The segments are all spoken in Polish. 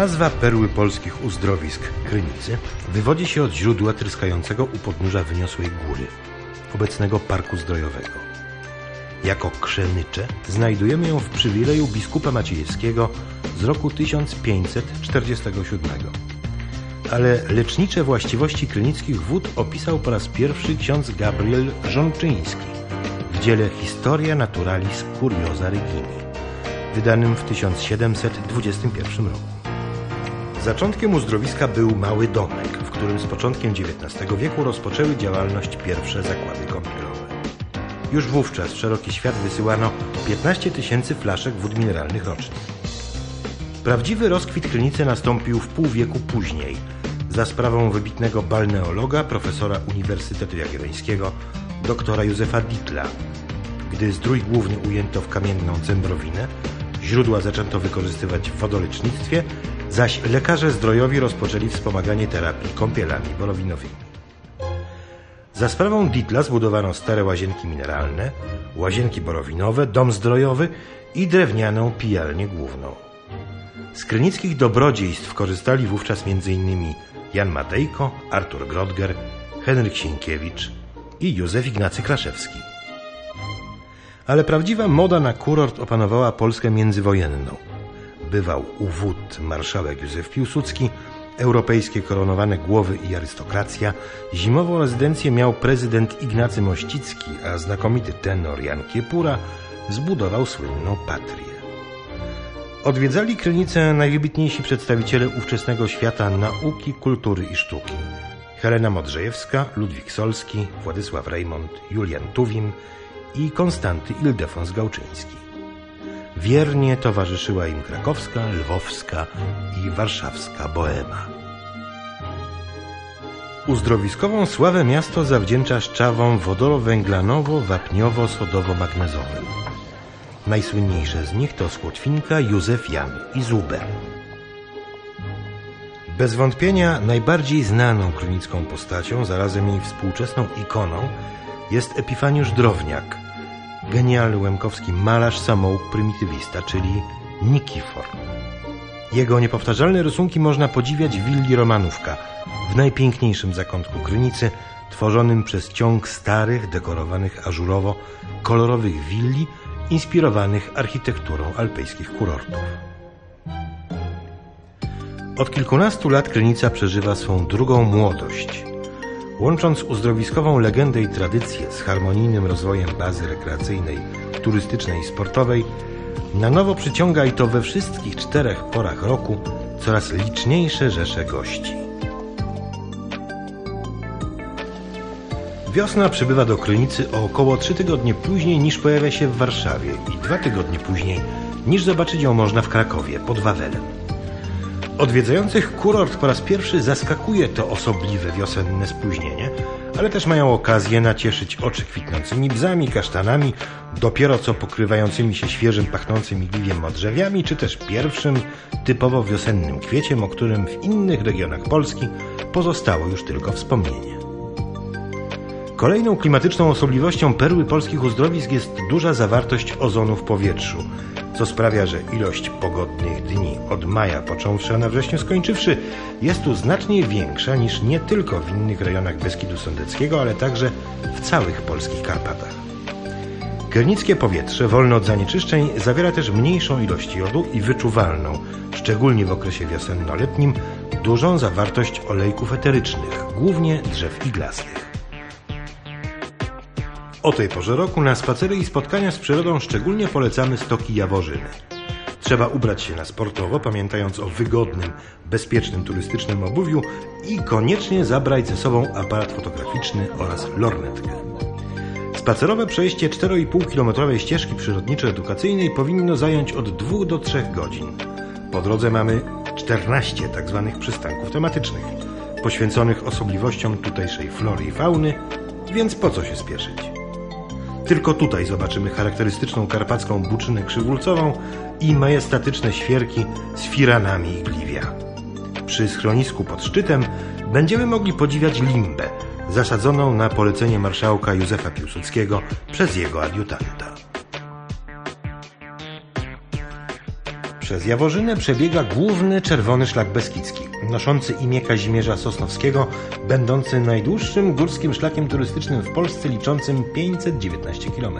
Nazwa perły polskich uzdrowisk Krynicy wywodzi się od źródła tryskającego u podnóża wyniosłej góry, obecnego Parku Zdrojowego. Jako krzemycze znajdujemy ją w przywileju biskupa Maciejewskiego z roku 1547. Ale lecznicze właściwości krynickich wód opisał po raz pierwszy ksiądz Gabriel Żonczyński w dziele Historia Naturalis Curiosa Regini, wydanym w 1721 roku. Zaczątkiem uzdrowiska był mały domek, w którym z początkiem XIX wieku rozpoczęły działalność pierwsze zakłady kąpielowe. Już wówczas w szeroki świat wysyłano 15 tysięcy flaszek wód mineralnych rocznie. Prawdziwy rozkwit Krynicy nastąpił w pół wieku później, za sprawą wybitnego balneologa, profesora Uniwersytetu Jagiellońskiego, doktora Józefa Dittla. Gdy zdrój główny ujęto w kamienną cembrowinę, źródła zaczęto wykorzystywać w wodolecznictwie, zaś lekarze zdrojowi rozpoczęli wspomaganie terapii kąpielami borowinowymi. Za sprawą Dittla zbudowano stare łazienki mineralne, łazienki borowinowe, dom zdrojowy i drewnianą pijalnię główną. Z krynickich dobrodziejstw korzystali wówczas m.in. Jan Matejko, Artur Grodger, Henryk Sienkiewicz i Józef Ignacy Kraszewski. Ale prawdziwa moda na kurort opanowała Polskę międzywojenną. Bywał u marszałek Józef Piłsudski, europejskie koronowane głowy i arystokracja, zimową rezydencję miał prezydent Ignacy Mościcki, a znakomity tenor Jan Kiepura zbudował słynną patrię. Odwiedzali Krynicę najwybitniejsi przedstawiciele ówczesnego świata nauki, kultury i sztuki. Helena Modrzejewska, Ludwik Solski, Władysław Reymont, Julian Tuwim i Konstanty Ildefons Gałczyński. Wiernie towarzyszyła im krakowska, lwowska i warszawska boema. Uzdrowiskową sławę miasto zawdzięcza szczawom wodoro-węglanowo-wapniowo-sodowo-magnezowym. Najsłynniejsze z nich to Skłotwinka, Józef Jan i Zuber. Bez wątpienia najbardziej znaną krynicką postacią, zarazem jej współczesną ikoną, jest Epifaniusz Drowniak, genialny łemkowski malarz samouk prymitywista, czyli Nikifor. Jego niepowtarzalne rysunki można podziwiać w willi Romanówka, w najpiękniejszym zakątku Krynicy, tworzonym przez ciąg starych, dekorowanych ażurowo, kolorowych willi, inspirowanych architekturą alpejskich kurortów. Od kilkunastu lat Krynica przeżywa swą drugą młodość. Łącząc uzdrowiskową legendę i tradycję z harmonijnym rozwojem bazy rekreacyjnej, turystycznej i sportowej, na nowo przyciąga i to we wszystkich czterech porach roku coraz liczniejsze rzesze gości. Wiosna przybywa do Krynicy o około trzy tygodnie później niż pojawia się w Warszawie i dwa tygodnie później niż zobaczyć ją można w Krakowie pod Wawelem. Odwiedzających kurort po raz pierwszy zaskakuje to osobliwe wiosenne spóźnienie, ale też mają okazję nacieszyć oczy kwitnącymi bzami, kasztanami, dopiero co pokrywającymi się świeżym, pachnącym igliwiem odrzewiami, czy też pierwszym, typowo wiosennym kwieciem, o którym w innych regionach Polski pozostało już tylko wspomnienie. Kolejną klimatyczną osobliwością perły polskich uzdrowisk jest duża zawartość ozonu w powietrzu, co sprawia, że ilość pogodnych dni od maja począwszy, a na wrześniu skończywszy jest tu znacznie większa niż nie tylko w innych rejonach Beskidu Sądeckiego, ale także w całych polskich Karpatach. Kernickie powietrze, wolne od zanieczyszczeń, zawiera też mniejszą ilość jodu i wyczuwalną, szczególnie w okresie wiosenno-letnim, dużą zawartość olejków eterycznych, głównie drzew iglastych. O tej porze roku na spacery i spotkania z przyrodą szczególnie polecamy stoki Jaworzyny. Trzeba ubrać się na sportowo, pamiętając o wygodnym, bezpiecznym turystycznym obuwiu i koniecznie zabrać ze sobą aparat fotograficzny oraz lornetkę. Spacerowe przejście 4,5-kilometrowej ścieżki przyrodniczo-edukacyjnej powinno zająć od 2 do 3 godzin. Po drodze mamy 14 tzw. Tak przystanków tematycznych, poświęconych osobliwościom tutejszej flory i fauny, więc po co się spieszyć? Tylko tutaj zobaczymy charakterystyczną karpacką buczynę krzywulcową i majestatyczne świerki z firanami igliwia. Przy schronisku pod szczytem będziemy mogli podziwiać limbę, zasadzoną na polecenie marszałka Józefa Piłsudskiego przez jego adiutanta. Przez Jaworzynę przebiega główny czerwony szlak beskidzki, noszący imię Kazimierza Sosnowskiego, będący najdłuższym górskim szlakiem turystycznym w Polsce liczącym 519 km.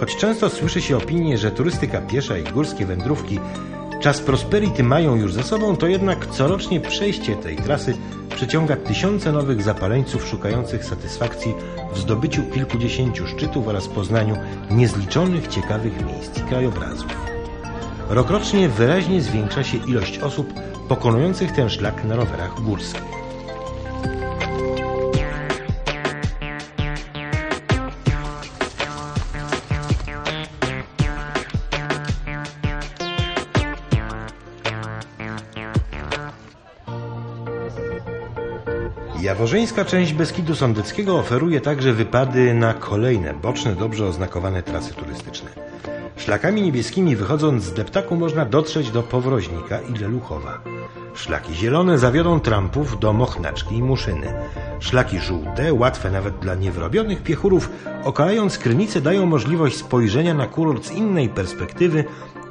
Choć często słyszy się opinie, że turystyka piesza i górskie wędrówki czas prosperity mają już za sobą, to jednak corocznie przejście tej trasy przyciąga tysiące nowych zapaleńców szukających satysfakcji w zdobyciu kilkudziesięciu szczytów oraz poznaniu niezliczonych ciekawych miejsc i krajobrazów. Rokrocznie wyraźnie zwiększa się ilość osób pokonujących ten szlak na rowerach górskich. Jaworzyńska część Beskidu Sądeckiego oferuje także wypady na kolejne, boczne, dobrze oznakowane trasy turystyczne. Szlakami niebieskimi wychodząc z deptaku można dotrzeć do Powroźnika i Leluchowa. Szlaki zielone zawiodą trampów do Mochnaczki i Muszyny. Szlaki żółte, łatwe nawet dla niewrobionych piechurów, okalając Krynice dają możliwość spojrzenia na kurort z innej perspektywy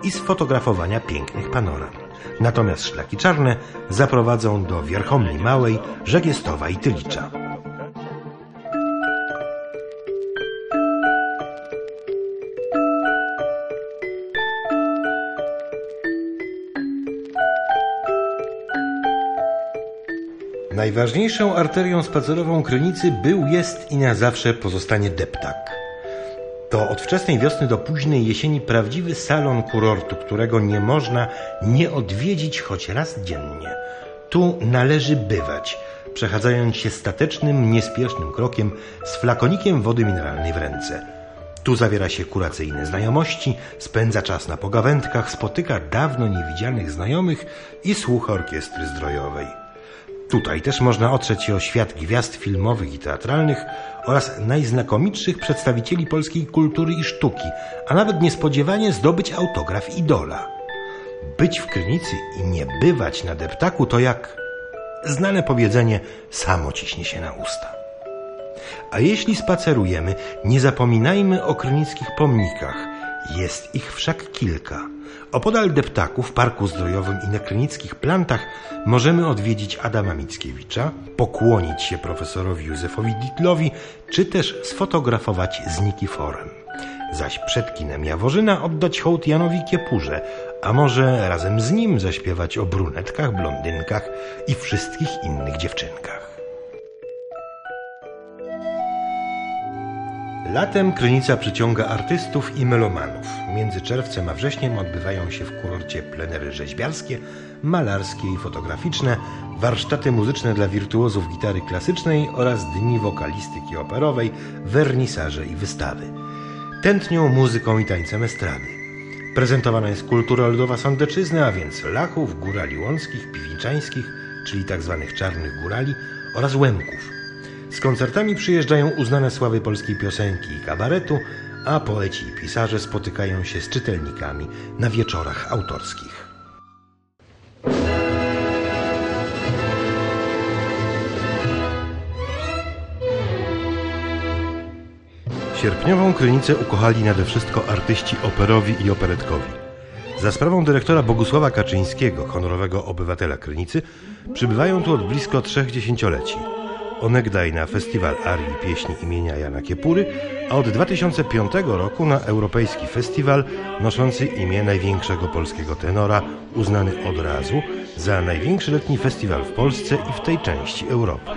i sfotografowania pięknych panoram. Natomiast szlaki czarne zaprowadzą do Wierchomni Małej, Żegiestowa i Tylicza. Najważniejszą arterią spacerową Krynicy był, jest i na zawsze pozostanie deptak. To od wczesnej wiosny do późnej jesieni prawdziwy salon kurortu, którego nie można nie odwiedzić choć raz dziennie. Tu należy bywać, przechadzając się statecznym, niespiesznym krokiem z flakonikiem wody mineralnej w ręce. Tu zawiera się kuracyjne znajomości, spędza czas na pogawędkach, spotyka dawno niewidzianych znajomych i słucha orkiestry zdrojowej. Tutaj też można otrzeć się o świat gwiazd filmowych i teatralnych oraz najznakomitszych przedstawicieli polskiej kultury i sztuki, a nawet niespodziewanie zdobyć autograf idola. Być w Krynicy i nie bywać na deptaku to jak znane powiedzenie samo ciśnie się na usta. A jeśli spacerujemy, nie zapominajmy o krynickich pomnikach. Jest ich wszak kilka – Opodal deptaku w Parku Zdrojowym i na klinickich plantach możemy odwiedzić Adama Mickiewicza, pokłonić się profesorowi Józefowi Ditlowi, czy też sfotografować z Nikiforem. Zaś przed kinem Jaworzyna oddać hołd Janowi Kiepurze, a może razem z nim zaśpiewać o brunetkach, blondynkach i wszystkich innych dziewczynkach. Latem Krynica przyciąga artystów i melomanów. Między czerwcem a wrześniem odbywają się w kurorcie plenery rzeźbiarskie, malarskie i fotograficzne, warsztaty muzyczne dla wirtuozów gitary klasycznej oraz dni wokalistyki operowej, wernisaże i wystawy. Tętnią muzyką i tańcem estrady. Prezentowana jest kultura ludowa Sądeczyzny, a więc Lachów, Górali Łąckich, Piwniczańskich, czyli tzw. Tak czarnych górali oraz Łemków – z koncertami przyjeżdżają uznane sławy polskiej piosenki i kabaretu, a poeci i pisarze spotykają się z czytelnikami na wieczorach autorskich. Sierpniową Krynicę ukochali nade wszystko artyści operowi i operetkowi. Za sprawą dyrektora Bogusława Kaczyńskiego, honorowego obywatela Krynicy, przybywają tu od blisko trzech dziesięcioleci onegdaj na Festiwal Arii Pieśni imienia Jana Kiepury, a od 2005 roku na Europejski Festiwal noszący imię największego polskiego tenora, uznany od razu za największy letni festiwal w Polsce i w tej części Europy.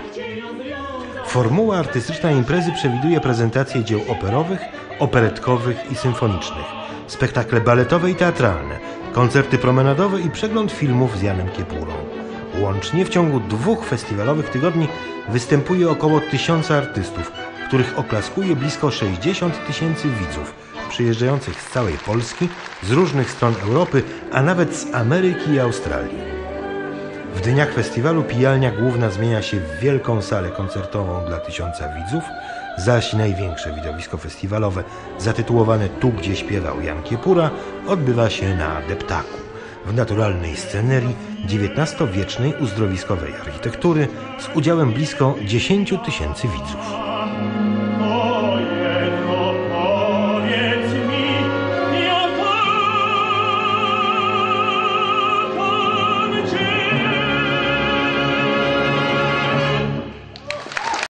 Formuła artystyczna imprezy przewiduje prezentację dzieł operowych, operetkowych i symfonicznych, spektakle baletowe i teatralne, koncerty promenadowe i przegląd filmów z Janem Kiepurą. Łącznie w ciągu dwóch festiwalowych tygodni występuje około tysiąca artystów, których oklaskuje blisko 60 tysięcy widzów przyjeżdżających z całej Polski, z różnych stron Europy, a nawet z Ameryki i Australii. W dniach festiwalu pijalnia główna zmienia się w wielką salę koncertową dla tysiąca widzów, zaś największe widowisko festiwalowe, zatytułowane Tu, gdzie śpiewał Jan Kiepura, odbywa się na Deptaku w naturalnej scenerii XIX-wiecznej uzdrowiskowej architektury z udziałem blisko 10 tysięcy widzów.